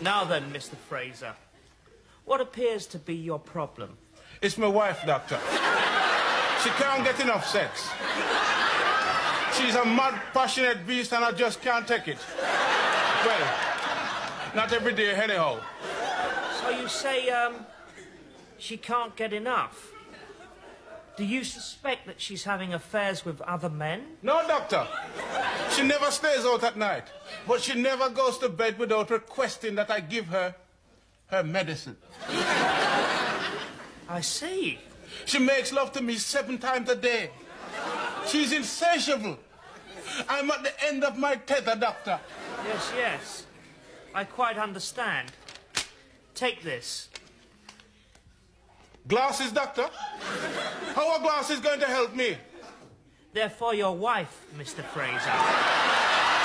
Now then, Mr. Fraser, what appears to be your problem? It's my wife, doctor. She can't get enough sex. She's a mad, passionate beast, and I just can't take it. Well, not every day, anyhow. So you say, um, she can't get enough? Do you suspect that she's having affairs with other men? No, doctor. She never stays out at night, but she never goes to bed without requesting that I give her her medicine. I see. She makes love to me seven times a day. She's insatiable. I'm at the end of my tether, doctor. Yes, yes. I quite understand. Take this. Glasses, doctor? How are glasses going to help me? They're for your wife, Mr. Fraser.